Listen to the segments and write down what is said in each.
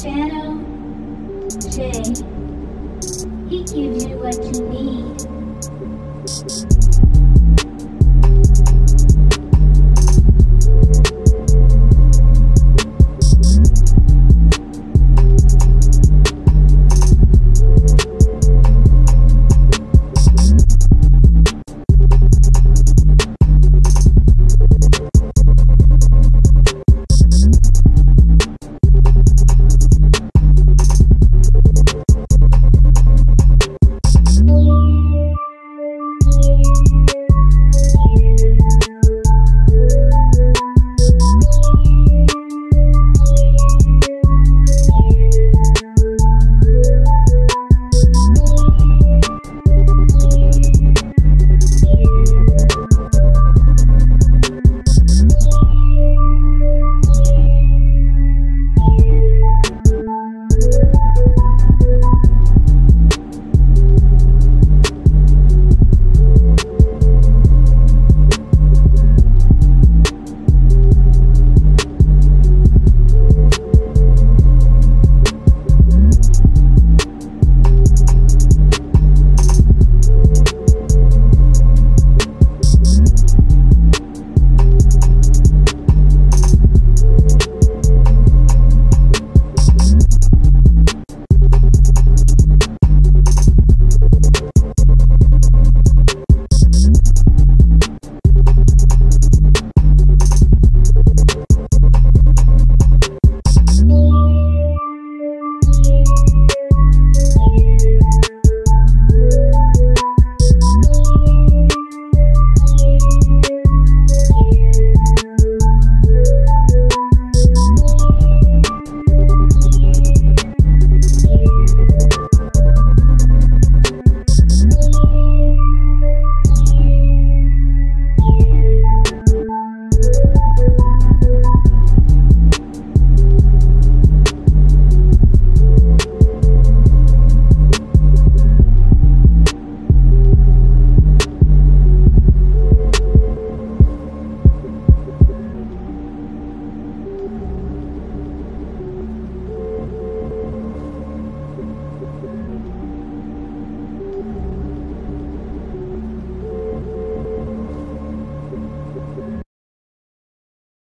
Shadow J. He gives you what you need.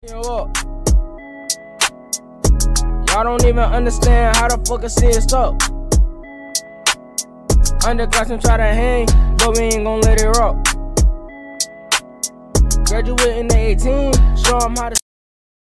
Y'all don't even understand how the fuck a shit stuck. Underclass and try to hang, but we ain't gon' let it rock. Graduating at 18, show 'em how to.